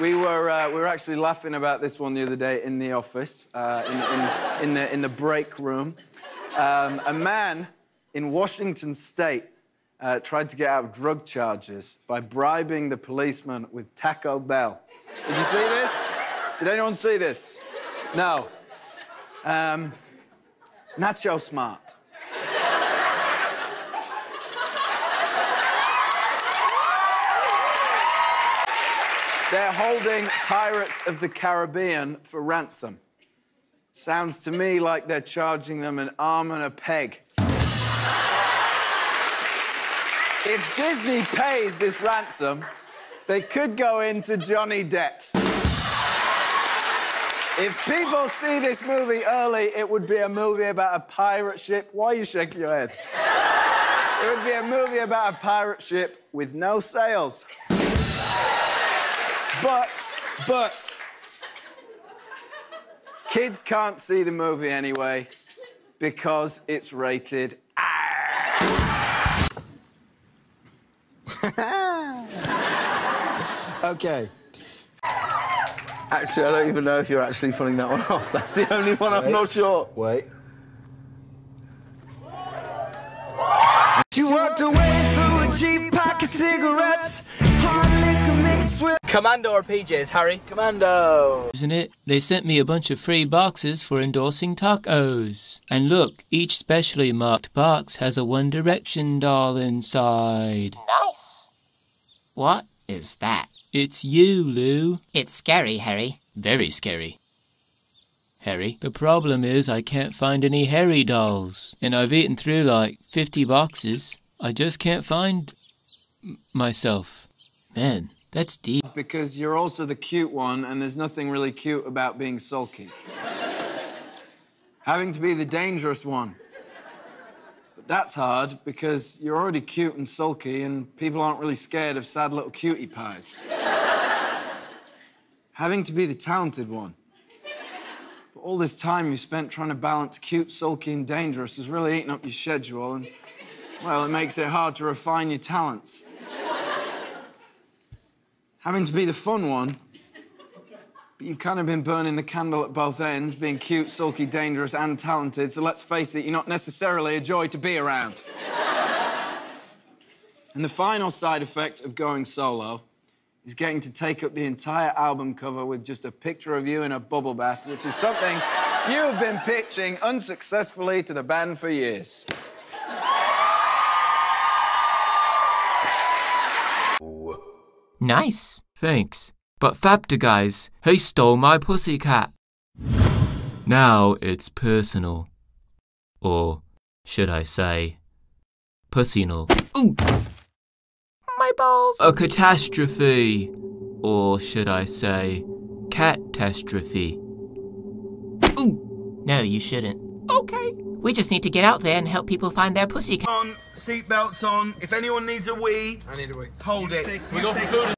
We were, uh, we were actually laughing about this one the other day in the office, uh, in, in, in, the, in the break room. Um, a man in Washington state uh, tried to get out of drug charges by bribing the policeman with Taco Bell. Did you see this? Did anyone see this? No. Um, Nacho Smart. They're holding Pirates of the Caribbean for ransom. Sounds to me like they're charging them an arm and a peg. if Disney pays this ransom, they could go into Johnny debt. If people see this movie early, it would be a movie about a pirate ship. Why are you shaking your head? it would be a movie about a pirate ship with no sails. But, but, kids can't see the movie anyway because it's rated R. okay. Actually, I don't even know if you're actually pulling that one off. That's the only one Wait. I'm not sure. Wait. She walked away Commando or PJs, Harry? Commando. Isn't it? They sent me a bunch of free boxes for endorsing tacos. And look, each specially marked box has a One Direction doll inside. Nice. What is that? It's you, Lou. It's scary, Harry. Very scary. Harry, the problem is I can't find any Harry dolls. And I've eaten through like 50 boxes. I just can't find myself. Man, that's deep. Because you're also the cute one, and there's nothing really cute about being sulky. Having to be the dangerous one. But that's hard because you're already cute and sulky, and people aren't really scared of sad little cutie pies. Having to be the talented one. But all this time you spent trying to balance cute, sulky, and dangerous has really eaten up your schedule, and, well, it makes it hard to refine your talents having to be the fun one, but you've kind of been burning the candle at both ends, being cute, sulky, dangerous, and talented, so let's face it, you're not necessarily a joy to be around. and the final side effect of going solo is getting to take up the entire album cover with just a picture of you in a bubble bath, which is something you've been pitching unsuccessfully to the band for years. Nice. Thanks. But Fabda guys, he stole my pussycat. Now it's personal. Or should I say, pussinal. Ooh! My balls. A catastrophe. Or should I say, catastrophe. Ooh! No, you shouldn't. Okay. We just need to get out there and help people find their pussy. On, seatbelts on. If anyone needs a wee, I need a wee. Hold it. We go for food